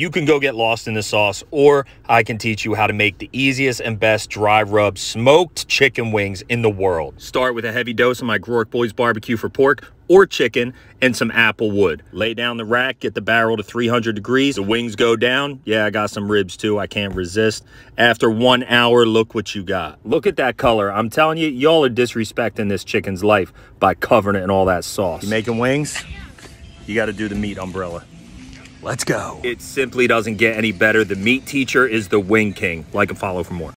You can go get lost in the sauce, or I can teach you how to make the easiest and best dry rub smoked chicken wings in the world. Start with a heavy dose of my Groark Boys barbecue for pork or chicken and some apple wood. Lay down the rack, get the barrel to 300 degrees. The wings go down. Yeah, I got some ribs too. I can't resist. After one hour, look what you got. Look at that color. I'm telling you, y'all are disrespecting this chicken's life by covering it in all that sauce. You making wings? You got to do the meat umbrella. Let's go. It simply doesn't get any better. The meat teacher is the wing king. Like and follow for more.